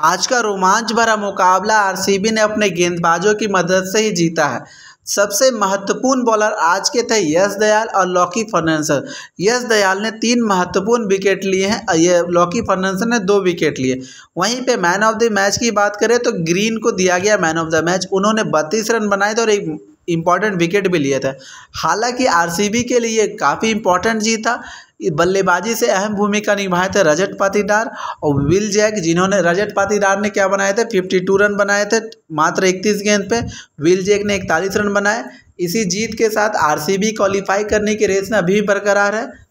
आज का रोमांच भरा मुकाबला आरसीबी ने अपने गेंदबाजों की मदद से ही जीता है। सबसे महत्वपूर्ण बॉलर आज के थे यश दयाल और लॉकी फर्नांडस यश दयाल ने तीन महत्वपूर्ण विकेट लिए हैं, ये लॉकी फर्नांडस ने दो विकेट लिए। वहीं पे मैन ऑफ़ द मैच की बात करें तो ग्रीन को दिया गया मैन ऑफ़ द मैच। उन्होंने बत्तीस रन बनाए थे और एक इंपॉर्टेंट विकेट भी लिए थे। हालाँकि आरसीबी के लिए काफ़ी इंपॉर्टेंट जीत था। बल्लेबाजी से अहम भूमिका निभाए थे रजत पाटीदार और विल जैक जिन्होंने रजत पाटीदार ने क्या बनाए थे? फिफ्टी टू रन बनाए थे, मात्र इकतीस गेंद पे विल जैक ने इकतालीस रन बनाए। इसी जीत के साथ आरसीबी क्वालिफाई करने की रेस में अभी बरकरार है।